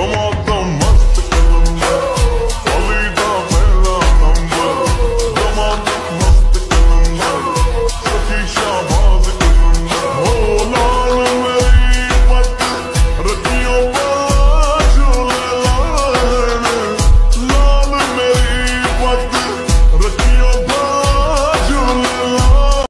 Come on,